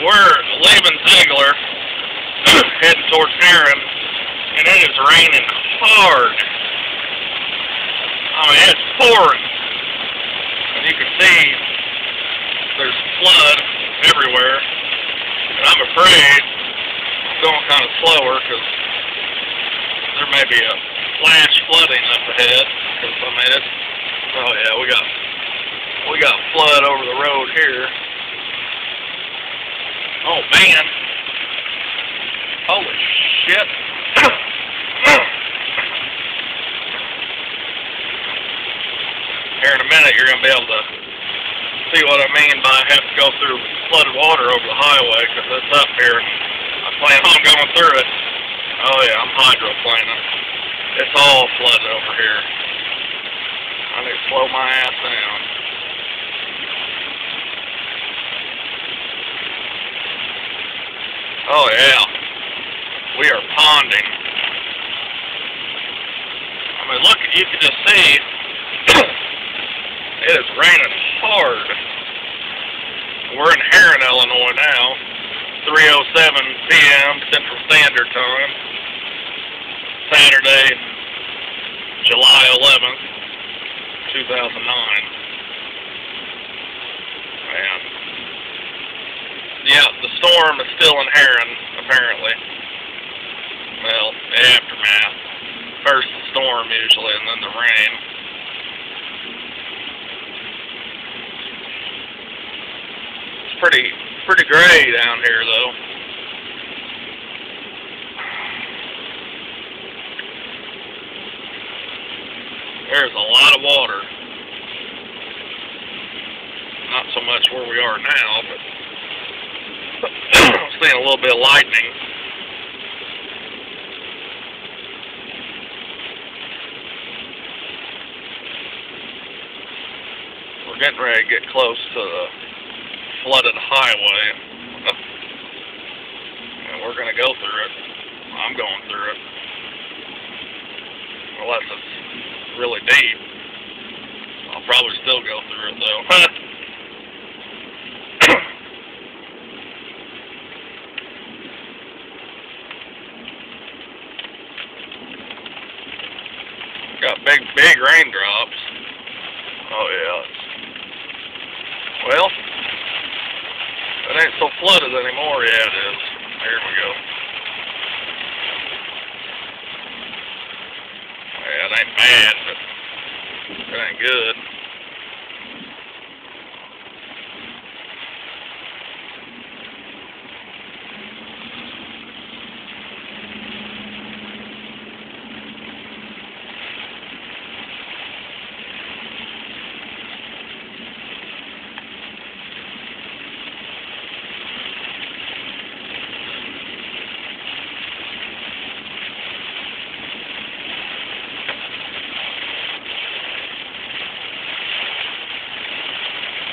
we're leaving Zeigler, heading towards Herrin, and it is raining hard. I mean, it's pouring. And you can see there's flood everywhere. And I'm afraid I'm going kind of slower because there may be a flash flooding up ahead. Cause, I mean, it's, oh yeah, we got, we got flood over the road here. Oh man. Holy shit. Here in a minute you're going to be able to see what I mean by having to go through flooded water over the highway because it's up here. I plan on going through it. Oh yeah, I'm hydroplaning. It's all flooded over here. I need to slow my ass down. Oh yeah. We are ponding. I mean look you can just see it is raining hard. We're in Herrin, Illinois now. 3.07 p.m. Central Standard Time. Saturday, July 11th, 2009. And, yeah, the storm is still in Herrin, apparently. Well, the aftermath. First the storm, usually, and then the rain. It's pretty, pretty gray down here, though. There's a lot of water. Not so much where we are now, but I'm seeing a little bit of lightning. We're getting ready to get close to the flooded highway. and we're going to go through it. I'm going through it. Unless it's really deep. I'll probably still go through it though. big, big raindrops. Oh yeah. Well, it ain't so flooded anymore. Yeah, it is. There we go. Yeah, it ain't bad, but it ain't good.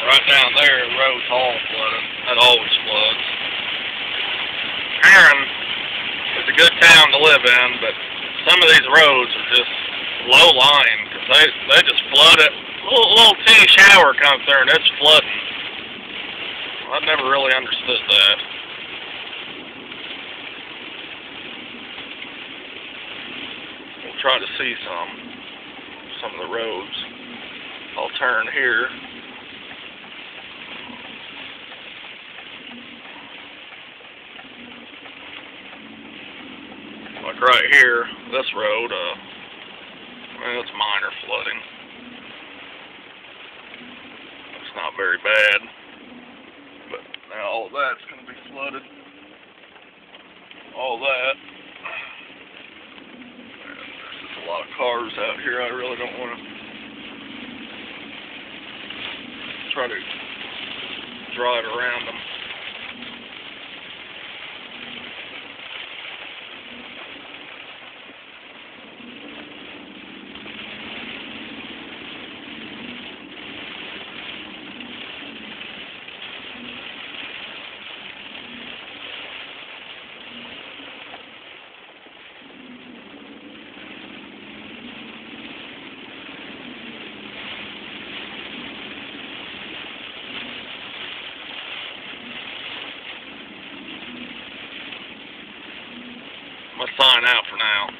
Right down there, the road's all flooded. That always floods. Herrin is a good town to live in, but some of these roads are just low lying because they they just flood it. A little, little teeny shower comes through and it's flooding. I've never really understood that. We'll try to see some some of the roads. I'll turn here. Like right here, this road, uh, well, it's minor flooding. It's not very bad, but now all that's going to be flooded. All that. There's just a lot of cars out here. I really don't want to try to drive around them. Sign out for now.